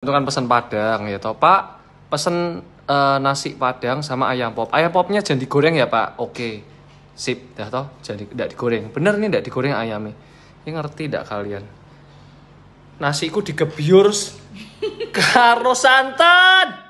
itu kan pesan padang ya toh. Pak pesen uh, nasi padang sama ayam pop. Ayam popnya jangan digoreng ya pak? Oke. Sip dah toh. Jadi tidak digoreng. Bener nih tidak digoreng ayamnya. Ini ngerti tidak kalian? Nasiku digebyur karo santan!